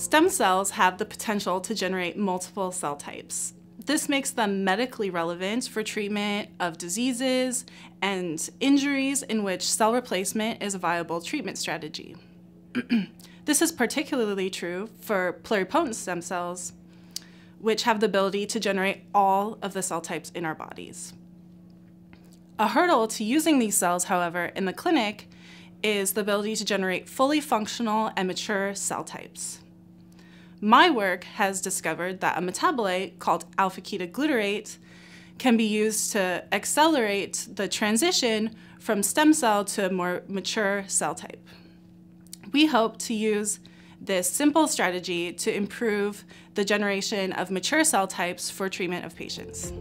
Stem cells have the potential to generate multiple cell types. This makes them medically relevant for treatment of diseases and injuries in which cell replacement is a viable treatment strategy. this is particularly true for pluripotent stem cells, which have the ability to generate all of the cell types in our bodies. A hurdle to using these cells, however, in the clinic is the ability to generate fully functional and mature cell types. My work has discovered that a metabolite called alpha-ketoglutarate can be used to accelerate the transition from stem cell to a more mature cell type. We hope to use this simple strategy to improve the generation of mature cell types for treatment of patients.